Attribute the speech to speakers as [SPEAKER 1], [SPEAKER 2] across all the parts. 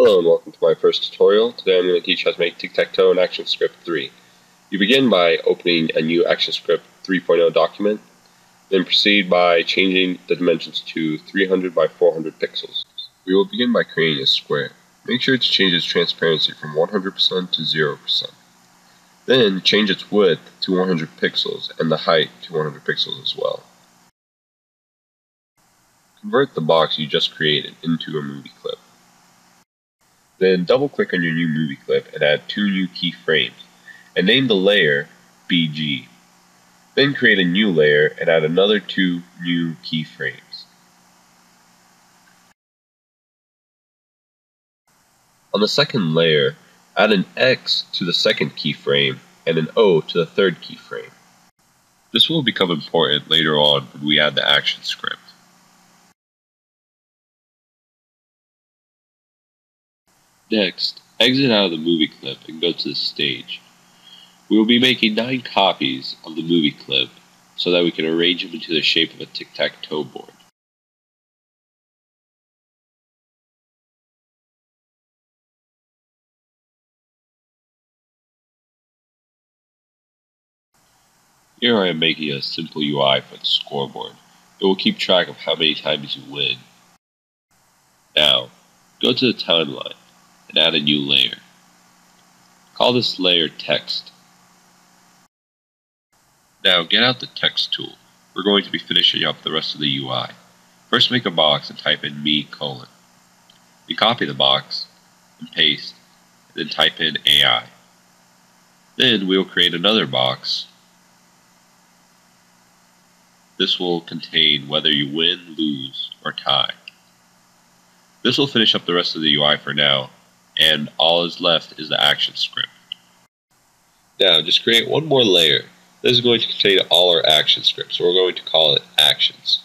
[SPEAKER 1] Hello and welcome to my first tutorial. Today I'm going to teach how to make Tic-Tac-Toe in ActionScript 3. You begin by opening a new ActionScript 3.0 document, then proceed by changing the dimensions to 300 by 400 pixels. We will begin by creating a square. Make sure to change its transparency from 100% to 0%. Then change its width to 100 pixels and the height to 100 pixels as well. Convert the box you just created into a movie. Then double click on your new movie clip and add two new keyframes and name the layer BG. Then create a new layer and add another two new keyframes. On the second layer, add an X to the second keyframe and an O to the third keyframe. This will become important later on when we add the action script. Next, exit out of the movie clip and go to the stage. We will be making 9 copies of the movie clip so that we can arrange them into the shape of a tic-tac-toe board. Here I am making a simple UI for the scoreboard. It will keep track of how many times you win. Now, go to the timeline and add a new layer. Call this layer text. Now get out the text tool. We're going to be finishing up the rest of the UI. First make a box and type in me colon. You copy the box and paste, and then type in AI. Then we will create another box. This will contain whether you win, lose, or tie. This will finish up the rest of the UI for now, and all is left is the action script. Now, just create one more layer. This is going to contain all our action scripts, so we're going to call it actions.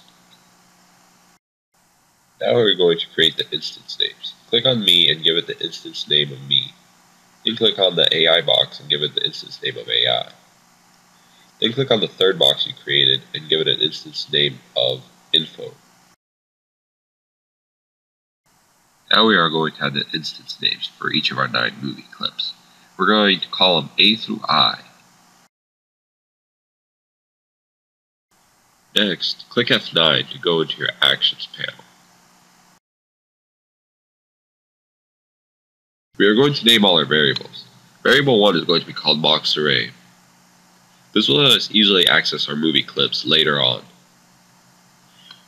[SPEAKER 1] Now we're going to create the instance names. Click on me and give it the instance name of me. Then click on the AI box and give it the instance name of AI. Then click on the third box you created and give it an instance name of info. Now we are going to have the instance names for each of our nine movie clips. We're going to call them A through I. Next, click F9 to go into your Actions panel. We are going to name all our variables. Variable 1 is going to be called box array. This will let us easily access our movie clips later on.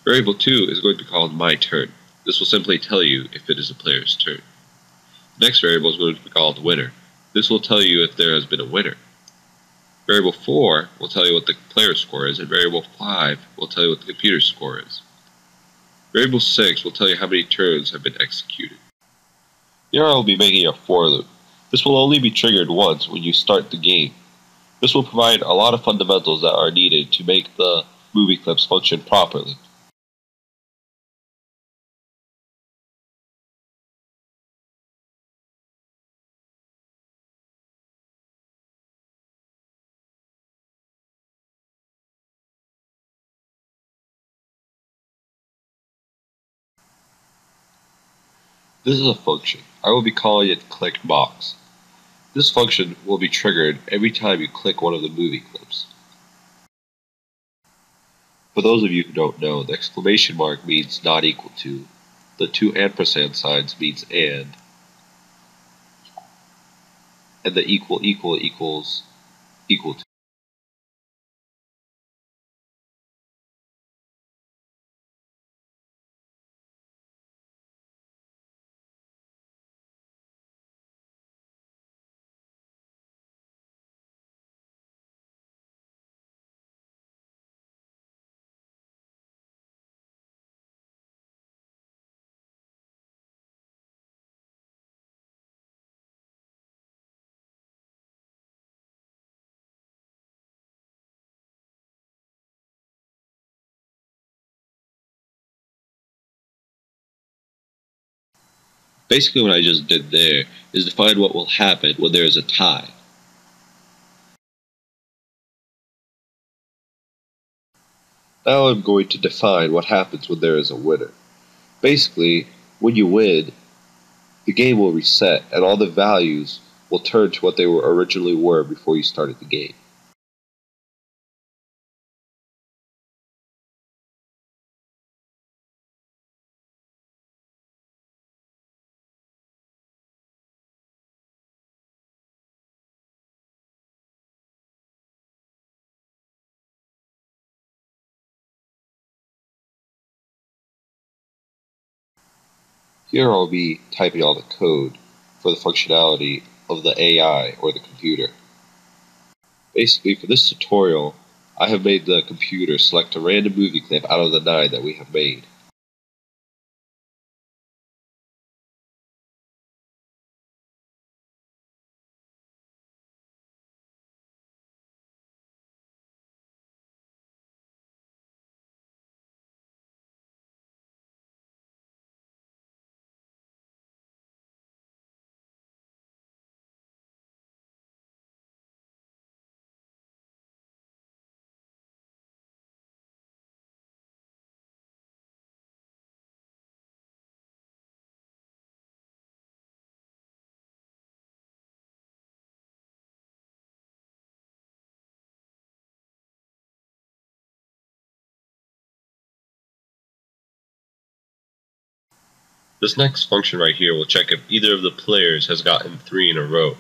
[SPEAKER 1] Variable 2 is going to be called my turn. This will simply tell you if it is a player's turn. The next variable is going to be called winner. This will tell you if there has been a winner. Variable 4 will tell you what the player's score is, and variable 5 will tell you what the computer's score is. Variable 6 will tell you how many turns have been executed. Here I will be making a for loop. This will only be triggered once when you start the game. This will provide a lot of fundamentals that are needed to make the movie clips function properly. This is a function. I will be calling it click box. This function will be triggered every time you click one of the movie clips. For those of you who don't know, the exclamation mark means not equal to, the two ampersand signs means and, and the equal equal equals equal to. Basically what I just did there is define what will happen when there is a tie. Now I'm going to define what happens when there is a winner. Basically, when you win, the game will reset and all the values will turn to what they were originally were before you started the game. Here I'll be typing all the code for the functionality of the AI or the computer. Basically, for this tutorial, I have made the computer select a random movie clip out of the nine that we have made. This next function right here will check if either of the players has gotten three in a row.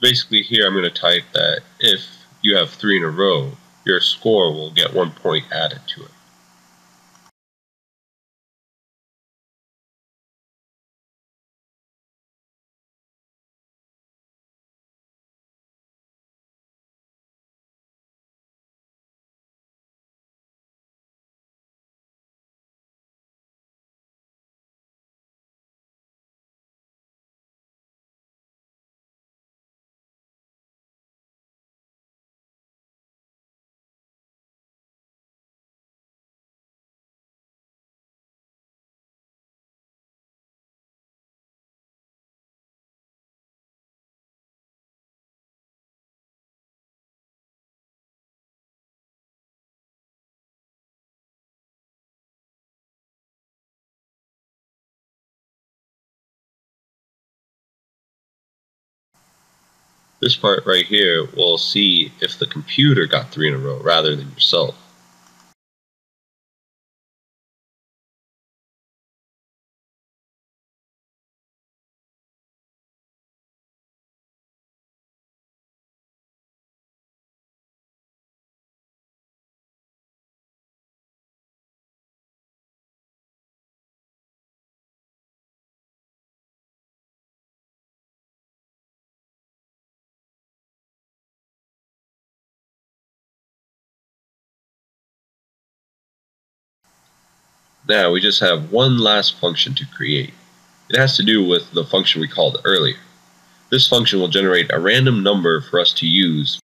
[SPEAKER 1] Basically here I'm going to type that if you have three in a row, your score will get one point added to it. This part right here will see if the computer got three in a row rather than yourself. Now we just have one last function to create. It has to do with the function we called earlier. This function will generate a random number for us to use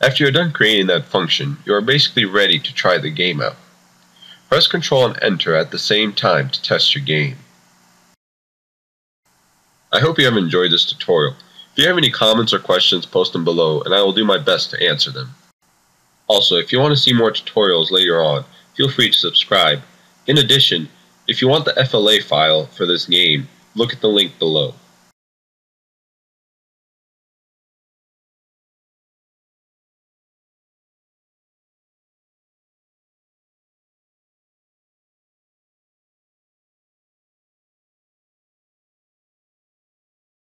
[SPEAKER 1] After you're done creating that function, you are basically ready to try the game out. Press Ctrl and Enter at the same time to test your game. I hope you have enjoyed this tutorial. If you have any comments or questions, post them below and I will do my best to answer them. Also, if you want to see more tutorials later on, feel free to subscribe. In addition, if you want the FLA file for this game, look at the link below.